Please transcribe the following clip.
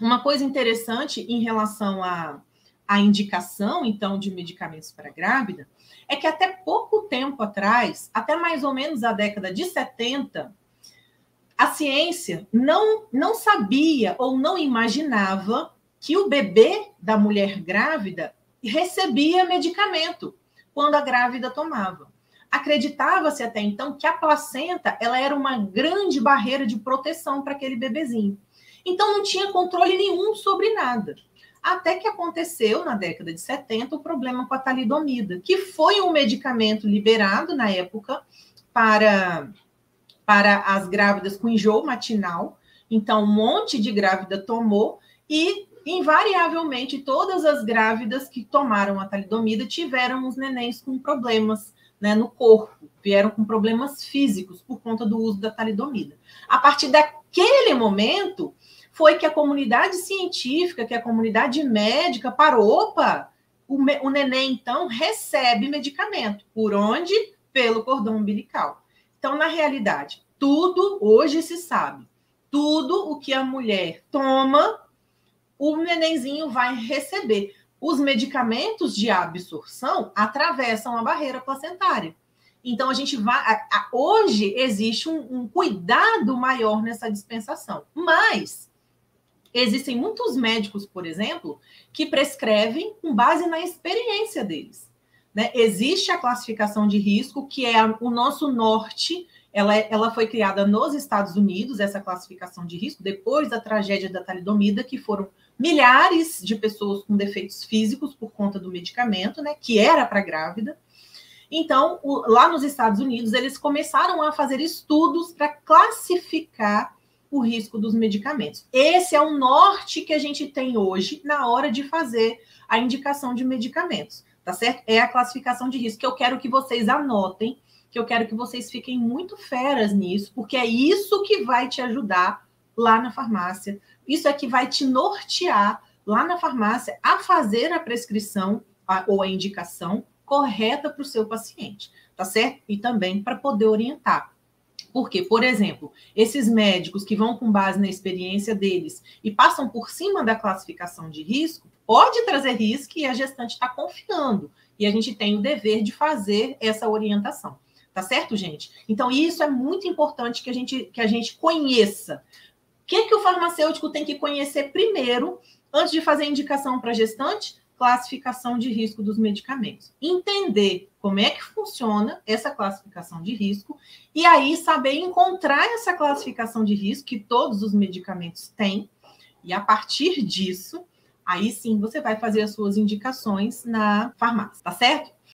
uma coisa interessante em relação à, à indicação, então, de medicamentos para grávida, é que até pouco tempo atrás, até mais ou menos a década de 70, a ciência não, não sabia ou não imaginava que o bebê da mulher grávida recebia medicamento quando a grávida tomava. Acreditava-se até então que a placenta ela era uma grande barreira de proteção para aquele bebezinho. Então não tinha controle nenhum sobre nada. Até que aconteceu na década de 70 o problema com a talidomida, que foi um medicamento liberado na época para para as grávidas com enjoo matinal. Então, um monte de grávida tomou e, invariavelmente, todas as grávidas que tomaram a talidomida tiveram os nenéns com problemas né, no corpo, vieram com problemas físicos por conta do uso da talidomida. A partir daquele momento, foi que a comunidade científica, que a comunidade médica parou, opa, o, o neném, então, recebe medicamento. Por onde? Pelo cordão umbilical. Então, na realidade, tudo hoje se sabe. Tudo o que a mulher toma, o nenenzinho vai receber. Os medicamentos de absorção atravessam a barreira placentária. Então, a gente vai. A, a, hoje existe um, um cuidado maior nessa dispensação. Mas existem muitos médicos, por exemplo, que prescrevem com base na experiência deles. Né? Existe a classificação de risco, que é o nosso norte ela, é, ela foi criada nos Estados Unidos, essa classificação de risco, depois da tragédia da talidomida, que foram milhares de pessoas com defeitos físicos por conta do medicamento, né, que era para grávida. Então, o, lá nos Estados Unidos, eles começaram a fazer estudos para classificar o risco dos medicamentos. Esse é o norte que a gente tem hoje na hora de fazer a indicação de medicamentos, tá certo? É a classificação de risco que eu quero que vocês anotem que eu quero que vocês fiquem muito feras nisso, porque é isso que vai te ajudar lá na farmácia. Isso é que vai te nortear lá na farmácia a fazer a prescrição a, ou a indicação correta para o seu paciente, tá certo? E também para poder orientar. Porque, por exemplo, esses médicos que vão com base na experiência deles e passam por cima da classificação de risco, pode trazer risco e a gestante está confiando. E a gente tem o dever de fazer essa orientação. Tá certo, gente? Então, isso é muito importante que a gente, que a gente conheça. O que, que o farmacêutico tem que conhecer primeiro, antes de fazer indicação para gestante? Classificação de risco dos medicamentos. Entender como é que funciona essa classificação de risco e aí saber encontrar essa classificação de risco que todos os medicamentos têm. E a partir disso, aí sim você vai fazer as suas indicações na farmácia, tá certo?